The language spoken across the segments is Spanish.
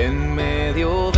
en medio de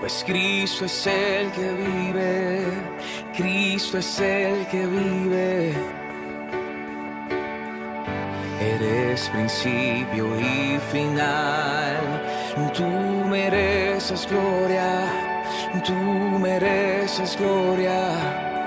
Pues Cristo es el que vive, Cristo es el que vive. Eres principio y final, tú mereces gloria, tú mereces gloria.